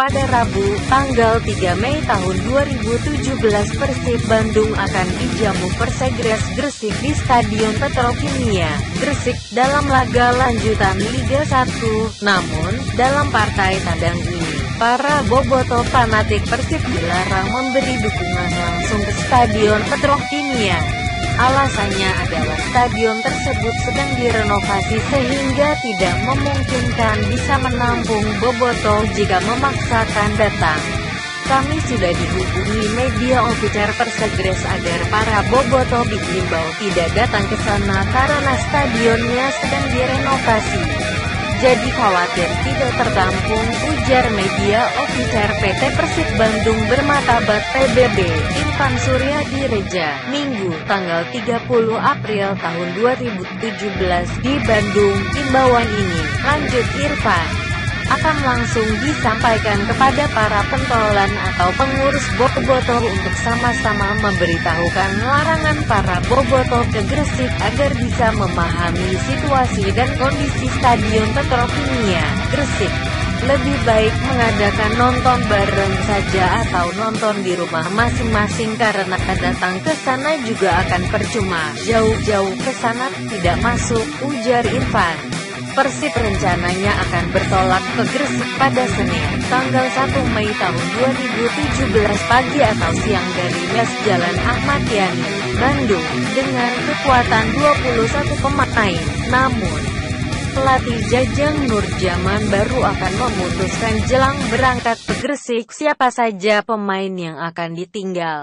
Pada Rabu, tanggal 3 Mei tahun 2017 Persib Bandung akan dijamu Persegres Gresik di Stadion Petrokimia, Gresik, dalam laga lanjutan Liga 1. Namun, dalam partai tandang ini, para boboto fanatik Persib dilarang memberi dukungan langsung ke Stadion Petrokimia. Alasannya adalah stadion tersebut sedang direnovasi sehingga tidak memungkinkan bisa menampung Boboto jika memaksakan datang. Kami sudah dihubungi media ofisial Persegres agar para Boboto dihimbau tidak datang ke sana karena stadionnya sedang direnovasi jadi khawatir tidak tertampung, ujar media officer PT Persib Bandung bermatabat PBB, Irfan Surya Direja, Minggu, tanggal 30 April tahun 2017 di Bandung. Imbauan ini, lanjut Irfan akan langsung disampaikan kepada para pentolan atau pengurus boboto untuk sama-sama memberitahukan larangan para boboto ke Gresik agar bisa memahami situasi dan kondisi Stadion Petrokimia, Gresik. Lebih baik mengadakan nonton bareng saja atau nonton di rumah masing-masing karena datang ke sana juga akan percuma. Jauh-jauh ke sana tidak masuk, ujar Irfan. Persib rencananya akan bertolak ke Gresik pada Senin, tanggal 1 Mei tahun 2017 pagi atau siang dari Mes Jalan Ahmad Yani, Bandung, dengan kekuatan 21 pemain. Namun, pelatih Jajang Nurjaman baru akan memutuskan jelang berangkat ke Gresik siapa saja pemain yang akan ditinggal.